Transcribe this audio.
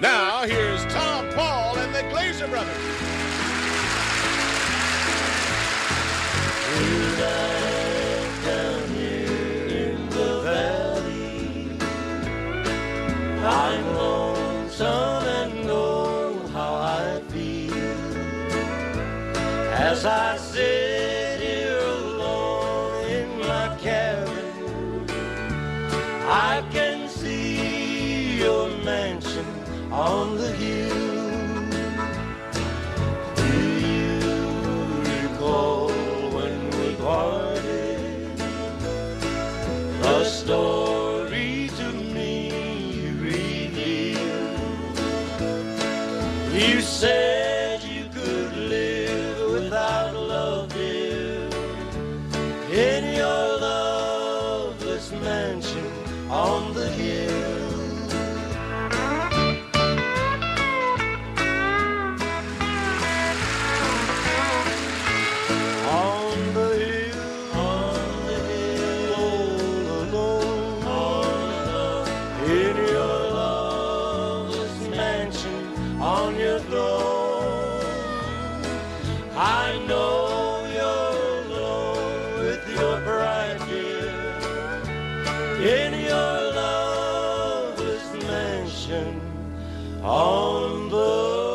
Now, here's Tompall and the Glaser Brothers. down here in the valley. I'm lonesome and know how I feel as I sit here alone in my cabin. I can see on the hill. Do you recall when we parted? The story to me revealed. You said you could live without love, dear, in your loveless mansion on the hill. On your throne. I know you're alone with your bride, dear, in your loveless mansion, on the